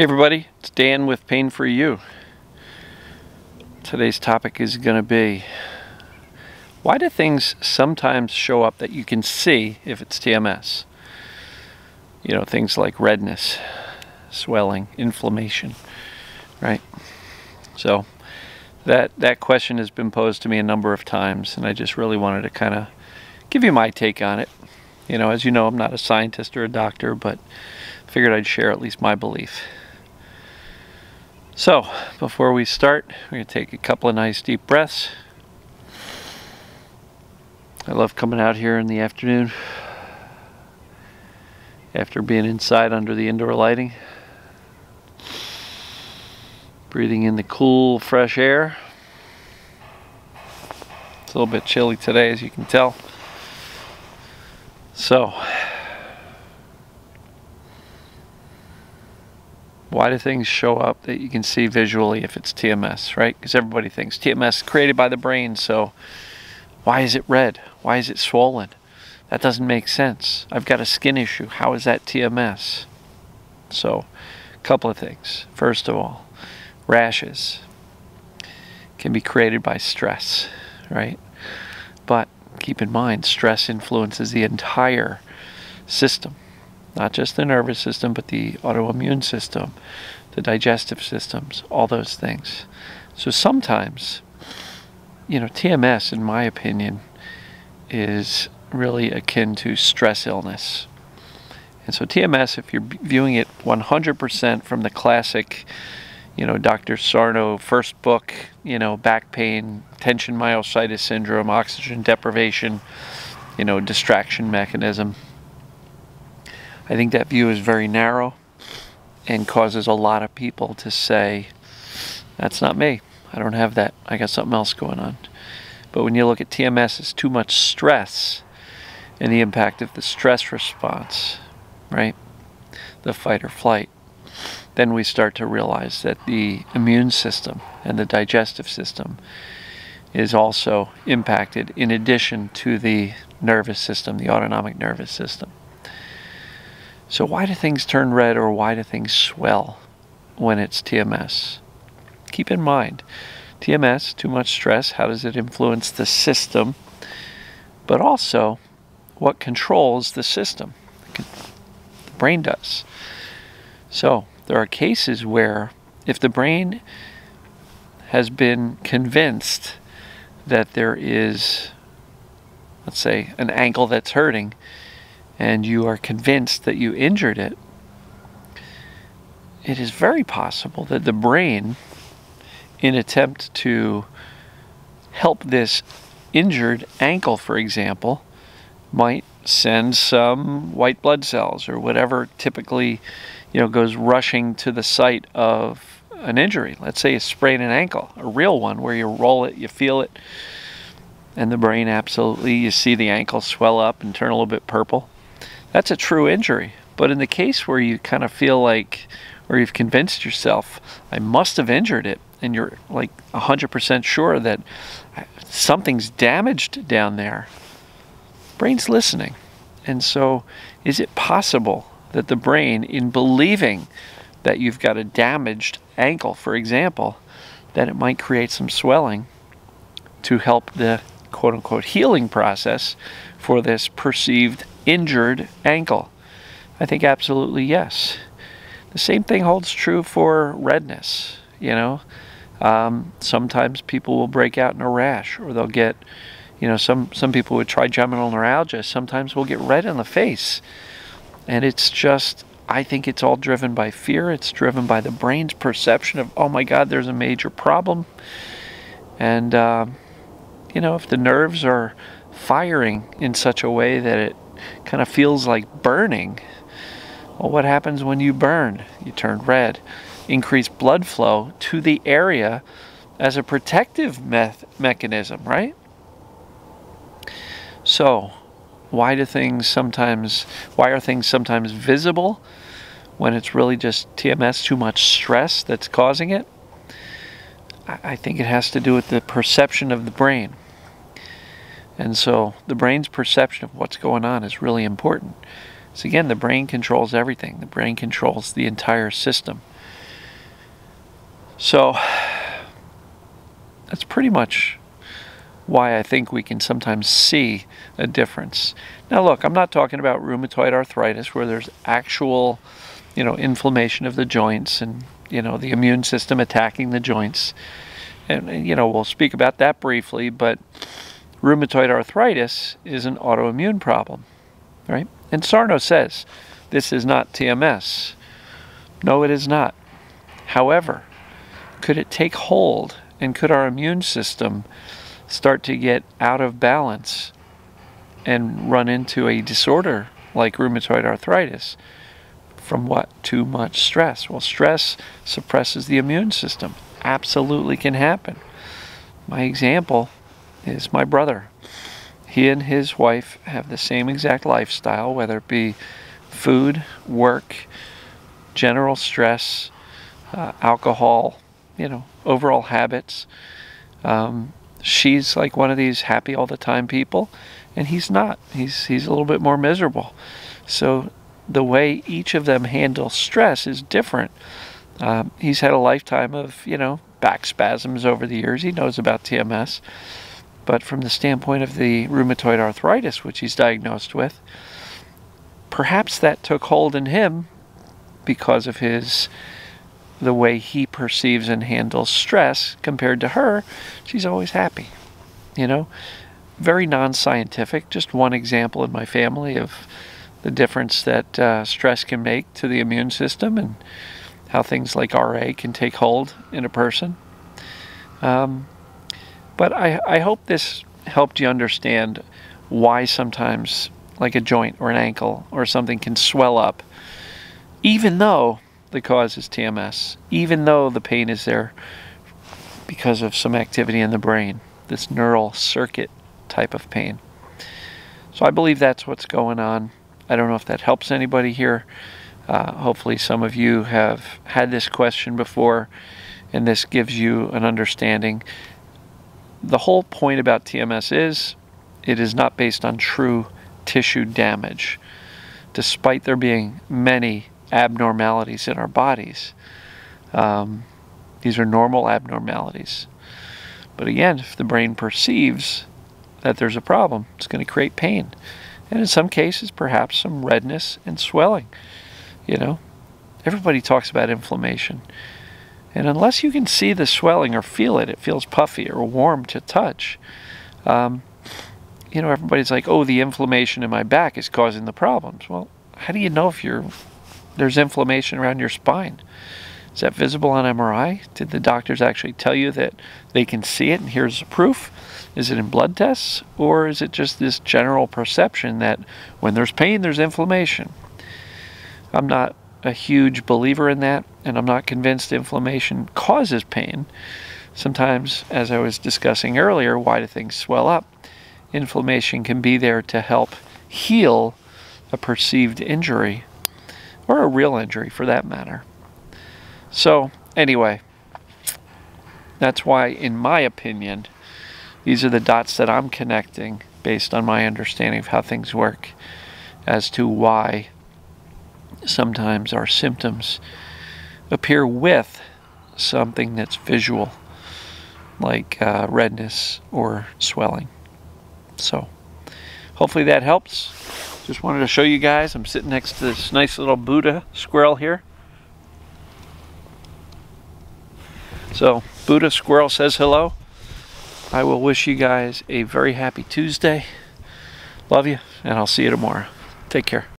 Hey everybody, it's Dan with Pain Free You. Today's topic is going to be why do things sometimes show up that you can see if it's TMS? You know, things like redness, swelling, inflammation, right? So that that question has been posed to me a number of times and I just really wanted to kind of give you my take on it. You know, as you know, I'm not a scientist or a doctor, but figured I'd share at least my belief. So, before we start, we're going to take a couple of nice deep breaths. I love coming out here in the afternoon after being inside under the indoor lighting. Breathing in the cool, fresh air. It's a little bit chilly today, as you can tell. So, why do things show up that you can see visually if it's TMS, right? Because everybody thinks TMS is created by the brain, so why is it red? Why is it swollen? That doesn't make sense. I've got a skin issue. How is that TMS? So, a couple of things. First of all, rashes can be created by stress, right? But keep in mind, stress influences the entire system not just the nervous system, but the autoimmune system, the digestive systems, all those things. So sometimes, you know, TMS, in my opinion, is really akin to stress illness. And so TMS, if you're viewing it 100% from the classic, you know, Dr. Sarno first book, you know, back pain, tension myositis syndrome, oxygen deprivation, you know, distraction mechanism, I think that view is very narrow and causes a lot of people to say, that's not me. I don't have that. I got something else going on. But when you look at TMS as too much stress and the impact of the stress response, right? The fight or flight, then we start to realize that the immune system and the digestive system is also impacted in addition to the nervous system, the autonomic nervous system. So why do things turn red or why do things swell when it's TMS? Keep in mind, TMS, too much stress, how does it influence the system? But also, what controls the system? The brain does. So, there are cases where if the brain has been convinced that there is, let's say, an ankle that's hurting, and you are convinced that you injured it, it is very possible that the brain, in attempt to help this injured ankle, for example, might send some white blood cells or whatever typically you know goes rushing to the site of an injury. Let's say you sprain an ankle a real one where you roll it you feel it and the brain absolutely you see the ankle swell up and turn a little bit purple that's a true injury. But in the case where you kind of feel like, or you've convinced yourself, I must have injured it, and you're like 100% sure that uh, something's damaged down there, brain's listening. And so, is it possible that the brain, in believing that you've got a damaged ankle, for example, that it might create some swelling to help the quote unquote healing process for this perceived injured ankle? I think absolutely yes. The same thing holds true for redness. You know, um, sometimes people will break out in a rash, or they'll get, you know, some some people with trigeminal neuralgia. Sometimes will get red in the face, and it's just. I think it's all driven by fear. It's driven by the brain's perception of, oh my God, there's a major problem. And, uh, you know, if the nerves are firing in such a way that it kind of feels like burning. Well, what happens when you burn? You turn red. Increase blood flow to the area as a protective me- mechanism, right? So, why do things sometimes why are things sometimes visible when it's really just TMS too much stress that's causing it? I think it has to do with the perception of the brain. And so the brain's perception of what's going on is really important. So again, the brain controls everything. The brain controls the entire system. So that's pretty much why I think we can sometimes see a difference. Now, look, I'm not talking about rheumatoid arthritis where there's actual, you know, inflammation of the joints and, you know, the immune system attacking the joints. And, you know, we'll speak about that briefly, but rheumatoid arthritis is an autoimmune problem, right? And Sarno says this is not TMS. No, it is not. However, could it take hold and could our immune system start to get out of balance and run into a disorder like rheumatoid arthritis from what? Too much stress. Well, stress suppresses the immune system. Absolutely can happen. My example is my brother. He and his wife have the same exact lifestyle, whether it be food, work, general stress, uh, alcohol, you know, overall habits. Um, she's like one of these happy all the time people, and he's not. He's he's a little bit more miserable. So the way each of them handle stress is different. Um, he's had a lifetime of you know back spasms over the years. He knows about TMS, but from the standpoint of the rheumatoid arthritis, which he's diagnosed with, perhaps that took hold in him because of his the way he perceives and handles stress compared to her, she's always happy. You know, very non scientific, just one example in my family of the difference that uh, stress can make to the immune system and how things like RA can take hold in a person. Um, but I, I hope this helped you understand why sometimes, like a joint or an ankle or something, can swell up, even though the cause is TMS, even though the pain is there because of some activity in the brain, this neural circuit type of pain. So I believe that's what's going on. I don't know if that helps anybody here. Uh, hopefully, some of you have had this question before, and this gives you an understanding. The whole point about TMS is it is not based on true tissue damage, despite there being many abnormalities in our bodies. Um, these are normal abnormalities. But again, if the brain perceives that there's a problem, it's going to create pain. And in some cases, perhaps some redness and swelling. You know, everybody talks about inflammation. And unless you can see the swelling or feel it, it feels puffy or warm to touch. Um, you know, everybody's like, oh, the inflammation in my back is causing the problems. Well, how do you know if you're there's inflammation around your spine. Is that visible on MRI? Did the doctors actually tell you that they can see it and here's the proof? Is it in blood tests? Or is it just this general perception that when there's pain, there's inflammation? I'm not a huge believer in that, and I'm not convinced inflammation causes pain. Sometimes, as I was discussing earlier, why do things swell up? Inflammation can be there to help heal a perceived injury or a real injury for that matter. So, anyway, that's why, in my opinion, these are the dots that I'm connecting based on my understanding of how things work as to why sometimes our symptoms appear with something that's visual, like uh, redness or swelling. So, hopefully that helps. Just wanted to show you guys, I'm sitting next to this nice little Buddha squirrel here. So, Buddha squirrel says hello. I will wish you guys a very happy Tuesday. Love you, and I'll see you tomorrow. Take care.